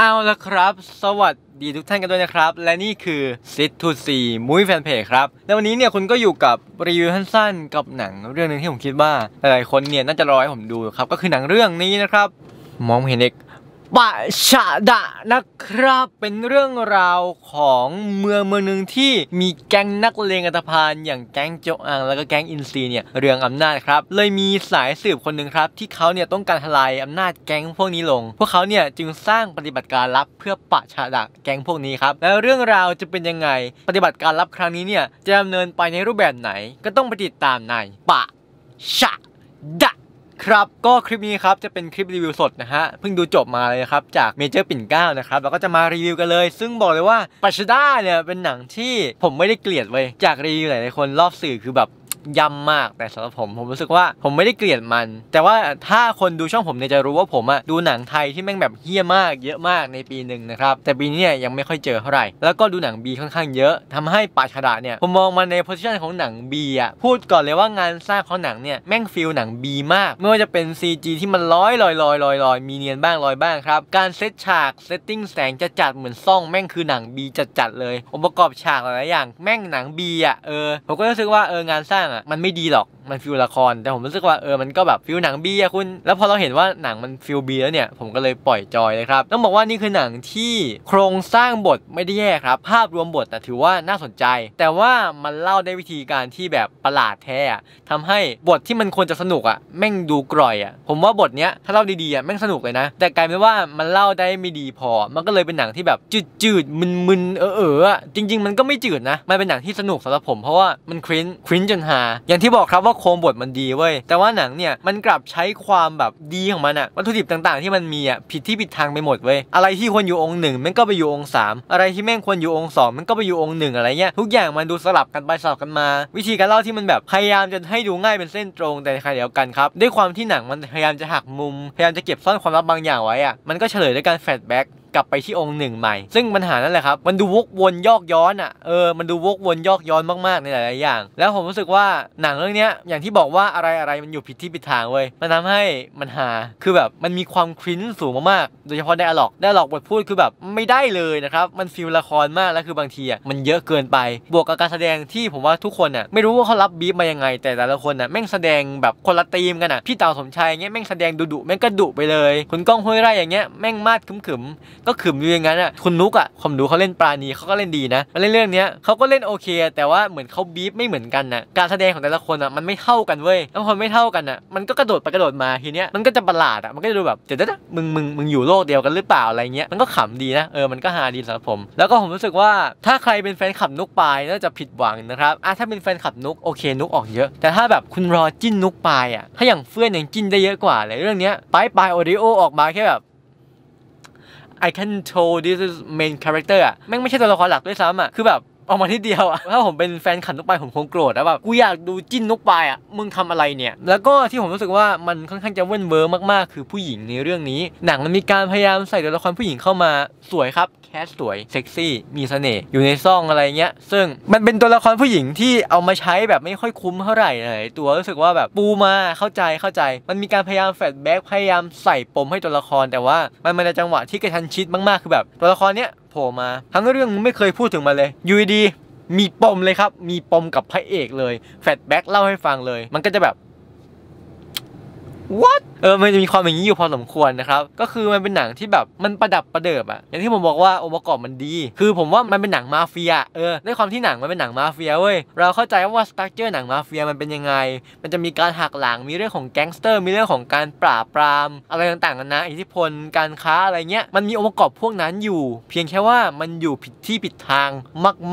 เอาละครับ สวัสดีทุกท่านกันด้วยนะครับ และนี่คือซิททูซีมุ้ยแฟนเพจครับและวันนี้เนี่ยคุณก็อยู่กับรีวิวสั้นๆกับหนังเรื่องหนึงที่ผมคิดว่า หลายๆคนเนี่ยน่าจะรอให้ผมดูครับ ก็คือหนังเรื่องนี้นะครับ มองเห็นเอก ปะชะดะนะครับเป็นเรื่องราวของเมืองเมืองหนึ่งที่มีแก๊งนักเลงอันธพาลอย่างแก๊งโจอังแล้วก็แก๊งอินซีเนี่ยเรืองอำนาจครับเลยมีสายสืบคนหนึ่งครับ ที่เขาเนี่ยต้องการทลายอำนาจแก๊งพวกนี้ลง พวกเขาเนี่ยจึงสร้างปฏิบัติการลับเพื่อปะชะดะแก๊งพวกนี้ครับแล้วเรื่องราวจะเป็นยังไงปฏิบัติการลับครั้งนี้เนี่ยจะดำเนินไปในรูปแบบไหนก็ต้องไปติดตามในปะฉะดะ ครับก็คลิปนี้ครับจะเป็นคลิปรีวิวสดนะฮะเพิ่งดูจบมาเลยครับจากเมเจอร์ปิ่นเกล้านะครับเราก็จะมารีวิวกันเลย ซึ่งบอกเลยว่าปะฉะดะเนี่ยเป็นหนังที่ผมไม่ได้เกลียดเว้ยจากรีวิวหลายๆคนรอบสื่อคือแบบ ยำมากแต่สำหรับผมผมรู้สึกว่าผมไม่ได้เกลียดมัน แต่ว่าถ้าคนดูช่องผมเนี่ยจะรู้ว่าผมอะดูหนังไทยที่แม่งแบบเหี้ยมากเยอะมากในปีหนึ่งนะครับแต่ปีนี้เนี่ยยังไม่ค่อยเจอเท่าไหร่แล้วก็ดูหนัง B ค่อนข้างเยอะทำให้ปะฉะดะเนี่ยผมมองมันใน position ของหนัง B อะพูดก่อนเลยว่างานสร้างของหนังเนี่ยแม่ง feel หนัง B มากไม่ว่าจะเป็น CG ที่มันลอยลอยลอยลอยลอยมีเนียนบ้างลอยบ้างครับการเซตฉาก setting แสงจะจัดเหมือนซ่องแม่งคือหนัง B จัดจัดๆเลยองค์ประกอบฉากหลายอย่างแม่งหนัง B อะเออผมก็รู้สึกว่าเอองานสร้างอะมันไม่ดีหรอก มัน feel ละคร แต่ผมรู้สึกว่าเออมันก็แบบ feel หนัง B อะคุณ แล้วพอเราเห็นว่าหนังมัน feel B แล้วเนี่ย ผมก็เลยปล่อยจอยเลยครับ ต้องบอกว่านี่คือหนังที่โครงสร้างบทไม่ได้แย่ครับ ภาพรวมบทแต่ถือว่าน่าสนใจ แต่ว่ามันเล่าได้วิธีการที่แบบประหลาดแท้อะทำให้บทที่มันควรจะสนุกอะแม่งดูกร่อยอะผมว่าบทเนี้ยถ้าเล่าดีๆอะแม่งสนุกเลยนะ แต่กลายเป็นว่ามันเล่าได้ไม่ดีพอ มันก็เลยเป็นหนังที่แบบจืดๆมึนๆเออๆอะจริง ๆ มันก็ไม่จืดนะมันเป็นหนังที่สนุกสำหรับผมเพราะว่ามัน cringe cringe จนฮา อย่างที่บอกครับว่าโครงบทมันดีเว้ย แต่ว่าหนังเนี่ยมันกลับใช้ความแบบดีของมันอะวัตถุดิบต่างๆ ที่มันมีอะผิดที่ผิดทางไปหมดเว้ย อะไรที่ควรอยู่องก์หนึ่งมันก็ไปอยู่องก์สามอะไรที่แม่งควรอยู่องก์สองมันก็ไปอยู่องก์หนึ่งอะไรเงี้ย ทุกอย่างมันดูสลับกันไปสลับกันมา วิธีการเล่าที่มันแบบพยายามจะให้ดูง่ายเป็นเส้นตรงแต่ในขณะเดียวกันครับด้วยความที่หนังมันพยายามจะหักมุมพยายามจะเก็บซ่อนความลับบางอย่างไว้อะมันก็เฉลยด้วยการ flashback ลับไปที่องค์หนึ่งใหม่ ซึ่งปัญหานั่นแหละครับ มันดูวกวนยอกย้อนอะ เออ มันดูวกวนยอกย้อนมากๆในหลายๆอย่าง แล้วผมรู้สึกว่าหนังเรื่องนี้อย่างที่บอกว่าอะไรอะไรมันอยู่ผิดที่ผิดทางเว้ย มันทำให้มันหา คือแบบมันมีความคริ้นสูงมากๆ โดยเฉพาะไดอะล็อกไดอะล็อกบทพูดคือแบบไม่ได้เลยนะครับ มันฟิลละครมาก แล้วคือบางทีอะมันเยอะเกินไป บวกกับการแสดงที่ผมว่าทุกคนอะไม่รู้ว่าเขารับบีบมายังไง แต่แต่ละคนอะแม่งแสดงแบบคนละธีมกันอะ พี่เต่าสมชายเงี้ยแม่งแสดงดุดุแม่งก็ดุไปเลย คุณก้องห้วยไร่อย่างเงี้ยแม่งมาดขึมๆก็ขึมอยู่อย่างนั้นอะคุณนุกอะผมดูเขาเล่นปราณีเขาก็เล่นดีนะมาเล่นเรื่องเนี้ยเขาก็เล่นโอเค แต่ว่าเหมือนเขาบีบไม่เหมือนกันนะการแสดงของแต่ละคนอะมันไม่เท่ากันเว้ยแล้วพอไม่เท่ากันอะมันก็กระโดดไปกระโดดมาทีเนี้ยมันก็จะประหลาดอะมันก็จะดูแบบเดี๋ยวนะมึงมึงมึงอยู่โลกเดียวกันหรือเปล่าอะไรเงี้ยมันก็ขำดีนะเออมันก็ฮาดีสำหรับผม แล้วก็ผมรู้สึกว่าถ้าใครเป็นแฟนคลับนุกปายน่าจะผิดหวังนะครับอะถ้าเป็นแฟนคลับนุกโอเคนุกออกเยอะ แต่ถ้าแบบคุณรอจิ้นนุกปายอะถ้าอย่างเฟื่อนยังจิ้นได้เยอะกว่าเลยเรื่องเนี้ยปายปายโอริโอออกมาแค่แบบ I can tell this is main character อะแม่งไม่ใช่ตัวละครหลักด้วยซ้ำอะคือแบบ ออกมาที่เดียวอะถ้าผมเป็นแฟนคลับนกปลายผมคงโกรธแล้วแบบกูอยากดูจิ้นนกปลายอะมึงทำอะไรเนี่ย แล้วก็ที่ผมรู้สึกว่ามันค่อนข้างจะเวิ่นเว้อมากๆ คือผู้หญิงในเรื่องนี้ หนังมันมีการพยายามใส่ตัวละครผู้หญิงเข้ามาสวยครับ cast สวยเซ็กซี่มีเสน่ห์อยู่ในซ่องอะไรเงี้ย ซึ่งมันเป็นตัวละครผู้หญิงที่เอามาใช้แบบไม่ค่อยคุ้มเท่าไหร่เลยตัวรู้สึกว่าแบบปูมาเข้าใจเข้าใจ มันมีการพยายาม flashback พยายามใส่ปมให้ตัวละครแต่ว่ามันมาในจังหวะที่กระชั้นชิดมากๆคือแบบ ตัวละครเนี้ย เล่ามาทั้งเรื่องไม่เคยพูดถึงมาเลยอยู่ดีมีปมเลยครับ มีปมกับพระเอกเลย flashback เล่าให้ฟังเลย มันก็จะแบบ what เออมันจะมีความอย่างนี้อยู่พอสมควรนะครับ ก็คือมันเป็นหนังที่แบบมันประดักประเดิดอะอย่างที่ผมบอกว่าองค์ประกอบมันดี คือผมว่ามันเป็นหนังมาเฟียเออด้วยความที่หนังมันเป็นหนังมาเฟียเว้ยเราเข้าใจว่า structure หนังมาเฟียมันเป็นยังไง มันจะมีการหักหลังมีเรื่องของแก๊งสเตอร์มีเรื่องของการปราบปราม อะไรต่างๆกันนะอิทธิพลการค้าอะไรเงี้ยมันมีองค์ประกอบพวกนั้นอยู่ เพียงแค่ว่ามันอยู่ผิดที่ผิดทาง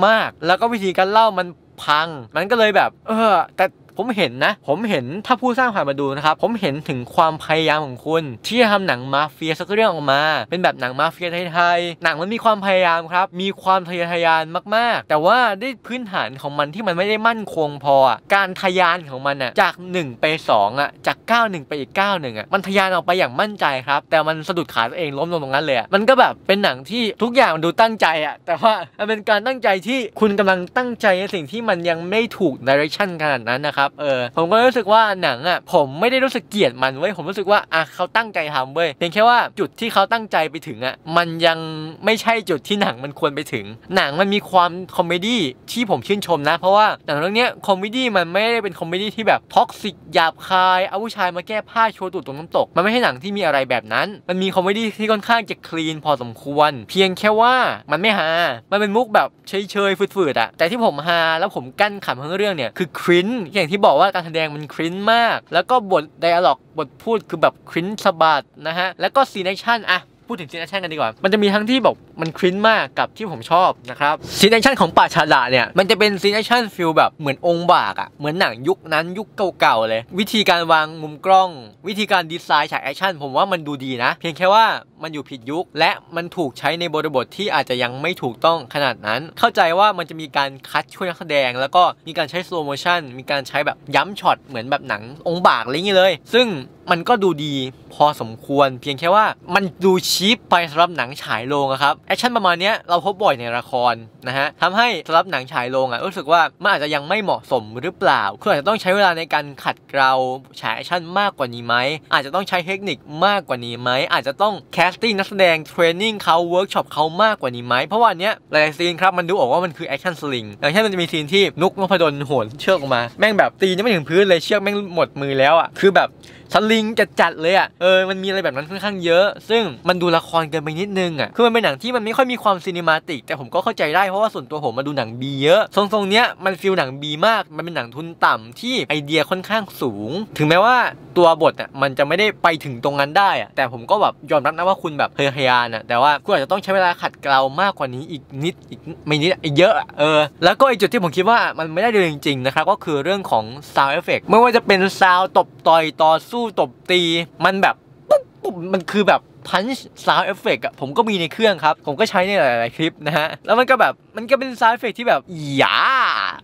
มาก ๆ แล้วก็วิธีการเล่ามันพัง มันก็เลยแบบ เออ แต่ ผมเห็นนะ ผมเห็นถ้าผู้สร้างผ่านมาดูนะครับ ผมเห็นถึงความพยายามของคุณ ที่จะทำหนังมาเฟียสักเรื่องออกมา เป็นแบบหนังมาเฟียไทยๆหนังมันมีความพยายามครับ มีความทะเยอทะยานมากๆ แต่ว่าด้วยพื้นฐานของมันที่มันไม่ได้มั่นคงพอ การทะยานของมันอะจาก 1 ไป2อะจาก 91 ไปอีก 91อะมันทะยานออกไปอย่างมั่นใจครับ แต่มันสะดุดขาตัวเองล้มลงตรงนั้นเลยมันก็แบบเป็นหนังที่ทุกอย่างมันดูตั้งใจอะแต่ว่ามันเป็นการตั้งใจที่คุณกำลังตั้งใจในสิ่งที่มันยังไม่ถูก direction ขนาดนั้นนะครับครับเออผมก็รู้สึกว่าหนังอะผมไม่ได้รู้สึกเกลียดมันเว้ยผมรู้สึกว่าอะเขาตั้งใจทำเว้ยเพียงแค่ว่าจุดที่เขาตั้งใจไปถึงอะมันยังไม่ใช่จุดที่หนังมันควรไปถึง หนังมันมีความ comedyที่ผมชื่นชมนะ เพราะว่าหนังเรื่องนี้ comedy มันไม่ได้เป็น comedy ที่แบบ toxic หยาบคายเอาผู้ชายมาแก้ผ้าโชว์ตูดตรงน้ำตก มันไม่ใช่หนังที่มีอะไรแบบนั้น มันมี comedy ที่ค่อนข้างจะ clean พอสมควร เพียงแค่ว่ามันไม่ฮา มันเป็นมุกแบบเฉยๆฝืดๆอะแต่ที่ผมฮาแล้วผมกลั้นขำทั้งเรื่องเนี่ยคือ cringe อย่างที่บอกว่าการแสดงมัน cringe มาก แล้วก็บท dialogue บทพูดคือแบบ cringe สะบัดนะฮะแล้วก็ scene action อะ พูดถึง scene action กันดีกว่า มันจะมีทั้งที่บอกมัน cringe มากกับที่ผมชอบนะครับ scene action ของปะฉะดะเนี่ย มันจะเป็น scene action feel แบบเหมือนองค์บากอะเหมือนหนังยุคนั้นยุคเก่าๆเลย วิธีการวางมุมกล้อง วิธีการดีไซน์ฉาก action ผมว่ามันดูดีนะ เพียงแค่ว่ามันอยู่ผิดยุค และมันถูกใช้ในบริบทที่อาจจะยังไม่ถูกต้องขนาดนั้น เข้าใจว่ามันจะมีการ cut ช่วยนักแสดง แล้วก็มีการใช้ slow motion มีการใช้แบบย้ำช็อตเหมือนแบบหนังองค์บากอะไรอย่างนี้เลย ซึ่ง มันก็ดูดีพอสมควร เพียงแค่ว่ามันดู cheap ไปสำหรับหนังฉายโรงครับ action ประมาณนี้เราพบบ่อยในละครนะฮะทำให้สำหรับหนังฉายโรงอะรู้สึกว่ามันอาจจะยังไม่เหมาะสมหรือเปล่าคืออาจจะต้องใช้เวลาในการขัดเกลาฉาก action มากกว่านี้ไหมอาจจะต้องใช้เทคนิคมากกว่านี้ไหมอาจจะต้อง casting นักแสดง training เขาเวิร์กช็อปเขามากกว่านี้ไหมเพราะว่าเนี้ยหลาย scene ครับมันดูออกว่ามันคือ action สลิงอย่างเช่นมันจะมี scene ที่นุกนพดลโหนเชือกออกมาแม่งแบบตียังไม่ถึงพื้นเลยเชือกแม่งหมดมือแล้วอะคือแบบสลิงจะจัดเลยอะเออมันมีอะไรแบบนั้นค่อนข้างเยอะ ซึ่งมันดูละครเกินไปนิดนึงอะคือมันเป็นหนังที่มันไม่ค่อยมีความซีนิมาติก แต่ผมก็เข้าใจได้เพราะว่าส่วนตัวผมมาดูหนังบีเยอะ ทรงๆเนี้ยมันฟีลหนังบีมาก มันเป็นหนังทุนต่ำที่ไอเดียค่อนข้างสูง ถึงแม้ว่าตัวบทอะมันจะไม่ได้ไปถึงตรงนั้นได้อะแต่ผมก็แบบยอมรับนะว่าคุณแบบพยายามอะแต่ว่าคุณอาจจะต้องใช้เวลาขัดเกลามากกว่านี้อีกนิดอีกไม่นิดอีกเยอะเออแล้วก็อีกจุดที่ผมคิดว่ามันไม่ได้ดีจริงๆนะครับก็คือเรื่องของ sound effect ไม่ว่าจะเป็นซาวตบต่อยต่อสตบตี มันแบบปุ๊บปุ๊บมันคือแบบ punch sound effect อะผมก็มีในเครื่องครับ ผมก็ใช้ในหลาย ๆ คลิปนะฮะ แล้วมันก็แบบมันก็เป็น sound effect ที่แบบหยาบ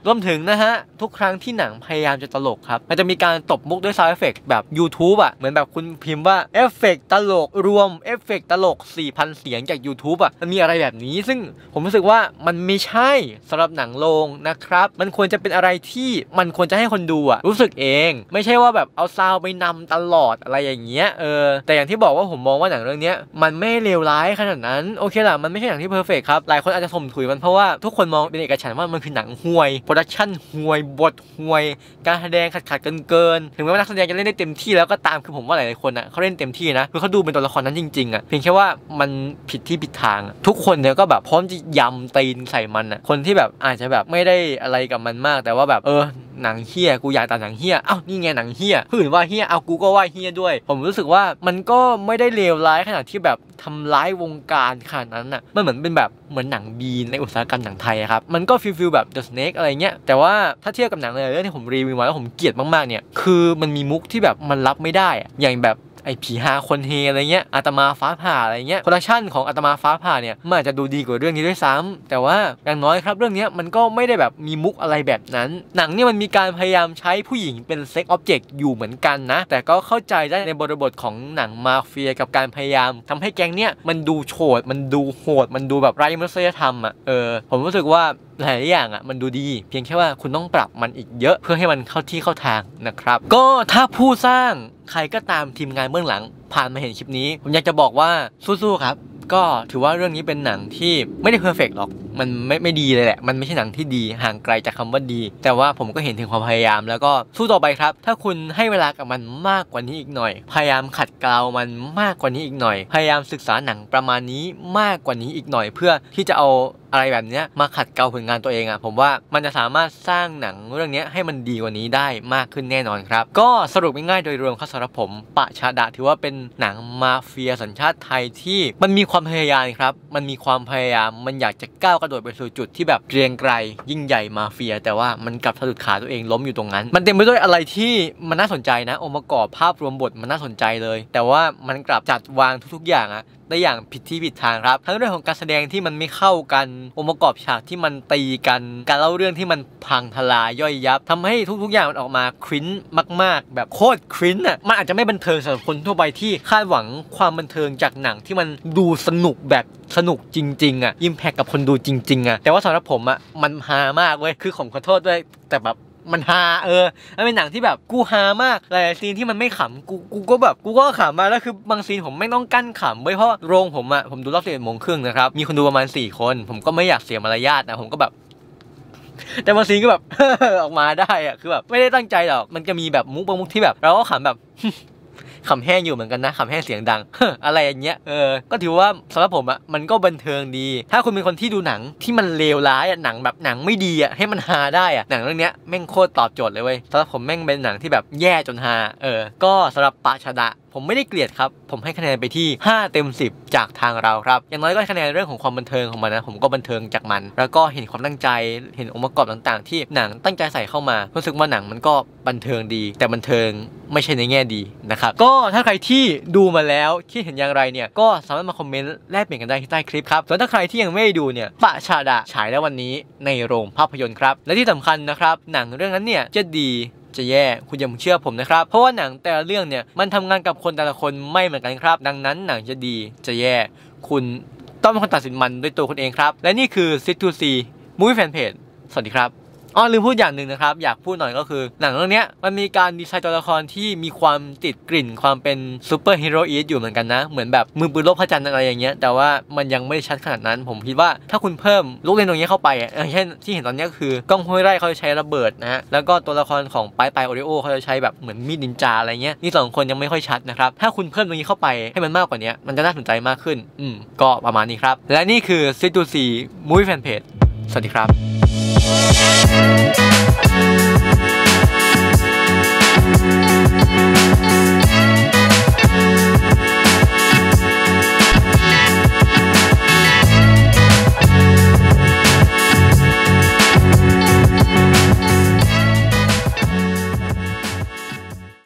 รวมถึงนะฮะ ทุกครั้งที่หนังพยายามจะตลกครับ มันจะมีการตบมุกด้วย sound effect แบบ YouTube อะเหมือนแบบคุณพิมพ์ว่าเอฟเฟกตลกรวมเอฟเฟกตลก 4,000 เสียงจาก YouTube อะมันมีอะไรแบบนี้ ซึ่งผมรู้สึกว่ามันไม่ใช่สำหรับหนังโรงนะครับ มันควรจะเป็นอะไรที่มันควรจะให้คนดูอะรู้สึกเอง ไม่ใช่ว่าแบบเอาซาวไปนำตลอดอะไรอย่างเงี้ยเออแต่อย่างที่บอกว่าผมมองว่าหนังเรื่องนี้มันไม่เลวร้ายขนาดนั้นโอเคละมันไม่ใช่หนังที่ perfect ครับหลายคนอาจจะถ่มถุยมันเพราะว่าทุกคนมองเป็นเอกฉันท์ว่ามันคือหนังห่วย production ห่วยบทห่วย การแสดงขัดขัดเกินเกินถึงแม้ว่านักแสดงจะเล่นได้เต็มที่แล้วก็ตามคือผมว่าหลายๆคนอะเขาเล่นเต็มที่นะคือเขาดูเป็นตัวละครนั้นจริงๆอะเพียงแค่ว่ามันผิดที่ผิดทาง ทุกคนเนี่ยก็แบบพร้อมจะยำตีนใส่มันอะคนที่แบบอาจจะแบบไม่ได้อะไรกับมันมาก แต่ว่าแบบเออหนังเฮียกูอยากตัดหนังเฮียอ้าวนี่ไงหนังเฮียผู้อื่นว่าเฮียเอากูก็ว่าเฮียด้วย ผมรู้สึกว่ามันก็ไม่ได้เลวร้ายขนาดที่แบบทำร้ายวงการขนาดนั้นอะมันเหมือนเป็นแบบเหมือนหนัง B ในอุตสาหกรรมหนังไทยครับมันก็ feel feel แบบ The Snake อะไรเงี้ยแต่ว่าถ้าเทียบกับหนังเลยเรื่องที่ผมรีวิวมาแล้วผมเกลียดมากๆเนี่ยคือมันมีมุกที่แบบมันรับไม่ได้อะอย่างแบบ ไอ้ผีฮาคนเฮอะไรเงี้ยอาตมาฟ้าผ่าอะไรเงี้ย production ของอาตมาฟ้าผ่าเนี่ยมันอาจจะดูดีกว่าเรื่องนี้ด้วยซ้ำแต่ว่าอย่างน้อยครับเรื่องนี้มันก็ไม่ได้แบบมีมุกอะไรแบบนั้น หนังเนี่ยมันมีการพยายามใช้ผู้หญิงเป็น sex object อยู่เหมือนกันนะ แต่ก็เข้าใจได้ในบริบทของหนังมาเฟียกับการพยายามทำให้แก๊งเนี่ยมันดูโฉดมันดูโหด มันดูแบบไร้มนุษยธรรมอะเออผมรู้สึกว่าหลายอย่างอะมันดูดี เพียงแค่ว่าคุณต้องปรับมันอีกเยอะเพื่อให้มันเข้าที่เข้าทางนะครับ ก็ถ้าผู้สร้าง ใครก็ตามทีมงานเบื้องหลัง ผ่านมาเห็นคลิปนี้ ผมอยากจะบอกว่าสู้ๆครับ ก็ถือว่าเรื่องนี้เป็นหนังที่ไม่ได้ perfect หรอกมันไม่ไม่ดีเลยแหละ มันไม่ใช่หนังที่ดีห่างไกลจากคำว่าดี แต่ว่าผมก็เห็นถึงความพยายามแล้วก็สู้ต่อไปครับ ถ้าคุณให้เวลากับมันมากกว่านี้อีกหน่อย พยายามขัดเกลามันมากกว่านี้อีกหน่อย พยายามศึกษาหนังประมาณนี้มากกว่านี้อีกหน่อย เพื่อที่จะเอาอะไรแบบนี้มาขัดเกลาผลงานตัวเองอะผมว่ามันจะสามารถสร้างหนังเรื่องนี้ให้มันดีกว่านี้ได้มากขึ้นแน่นอนครับ ก็สรุปง่ายๆโดยรวมครับสำหรับผมปะชาดะถือว่าเป็นหนังมาเฟียสัญชาติไทยที่มันมีความพยายามครับ มันมีความพยายามมันอยากจะก้าวกระโดดไปสู่จุดที่แบบเรียงไกลยิ่งใหญ่มาเฟีย แต่ว่ามันกลับสะดุดขาตัวเองล้มอยู่ตรงนั้น มันเต็มไปด้วยอะไรที่มันน่าสนใจนะองค์ประกอบภาพรวมบทมันน่าสนใจเลย แต่ว่ามันกลับจัดวางทุกๆอย่างอะได้อย่างผิดที่ผิดทางครับ ทั้งเรื่องของการแสดงที่มันไม่เข้ากันองค์ประกอบฉากที่มันตีกัน การเล่าเรื่องที่มันพังทลายย่อยยับทำให้ทุกๆอย่างมันออกมาคริ้นมาก ๆ แบบโคตรคริ้นอะมันอาจจะไม่บันเทิงสำหรับคนทั่วไปที่คาดหวังความบันเทิงจากหนังที่มันดูสนุกแบบ สนุกจริง ๆ อะอิมแพคกับคนดูจริง ๆ อะ แต่ว่าสำหรับผมอะมันฮามากเว้ย คือผมขอโทษด้วย แต่แบบมันฮาเออมันเป็นหนังที่แบบกูฮามากหลายๆซีนที่มันไม่ขำกูกูก็แบบกูก็ขำมาแล้วคือบางซีนผมไม่ต้องกั้นขำไว้เพราะโรงผมอะผมดูรอบสิบเอ็ดโมงครึ่งนะครับมีคนดูประมาณสี่คน ผมก็ไม่อยากเสียมารยาทนะผมก็แบบ แต่บางซีนก็แบบ ออกมาได้อะคือแบบไม่ได้ตั้งใจหรอกมันจะมีแบบมุกบางมุกที่แบบ เราก็ขำแบบ ขำแห้งอยู่เหมือนกันนะขำแห้งเสียงดัง อะไรอย่างเงี้ยเออก็ถือว่าสำหรับผมอะมันก็บันเทิงดี ถ้าคุณเป็นคนที่ดูหนังที่มันเลวร้ายอะหนังแบบหนังไม่ดีอะให้มันฮาได้อะหนังเรื่องเนี้ยแม่งโคตรตอบโจทย์เลยเว้ยสำหรับผมแม่งเป็นหนังที่แบบแย่จนฮาเออก็สำหรับปาชดะผมไม่ได้เกลียดครับ ผมให้คะแนนไปที่ 5 เต็ม 10 จากทางเราครับ อย่างน้อยก็คะแนนเรื่องของความบันเทิงของมันนะ ผมก็บันเทิงจากมัน แล้วก็เห็นความตั้งใจ เห็นองค์ประกอบต่างๆ ที่หนังตั้งใจใส่เข้ามา รู้สึกว่าหนังมันก็บันเทิงดี แต่บันเทิงไม่ใช่ในแง่ดีนะครับ ก็ถ้าใครที่ดูมาแล้วคิดเห็นอย่างไรเนี่ย ก็สามารถมาคอมเมนต์แลกเปลี่ยนกันได้ที่ใต้คลิปครับ ส่วนถ้าใครที่ยังไม่ดูเนี่ย ปะชาดะฉายแล้ววันนี้ในโรงภาพยนตร์ครับ และที่สำคัญนะครับ หนังเรื่องนั้นเนี่ยจะดี จะแย่คุณอย่าเชื่อผมนะครับ เพราะว่าหนังแต่ละเรื่องเนี่ยมันทำงานกับคนแต่ละคนไม่เหมือนกันครับ ดังนั้นหนังจะดีจะแย่ คุณต้องเป็นคนตัดสินมันด้วยตัวคุณเองครับ และนี่คือ Sit to See Movie Fan Page สวัสดีครับ อ๋อลืมพูดอย่างหนึ่งนะครับ อยากพูดหน่อยก็คือ หนังเรื่องนี้มันมีการดีไซน์ตัวละครที่มีความติดกลิ่นความเป็นซูเปอร์ฮีโร่อีอยู่เหมือนกันนะ เหมือนแบบมือปืนโลกพระจันทร์อะไรอย่างเงี้ยแต่ว่ามันยังไม่ชัดขนาดนั้น ผมคิดว่าถ้าคุณเพิ่มลูกเล่นตรงนี้เข้าไปอย่างเช่นที่เห็นตอนนี้ก็คือกล้องห้วยไร่เขาจะใช้ระเบิดนะฮะแล้วก็ตัวละครของปลายปลายโอริโอเขาจะใช้แบบเหมือนมีดนินจาอะไรเงี้ยนี่สองคนยังไม่ค่อยชัดนะครับถ้าคุณเพิ่มตรงนี้เข้าไปให้มันมากกว่านี้มันจะน่าสนใจมากขึ้นอืมก็ประมาณนี้ครับและนี่คือซิตูซีมูฟแฟนเพจ สวัสดีครับ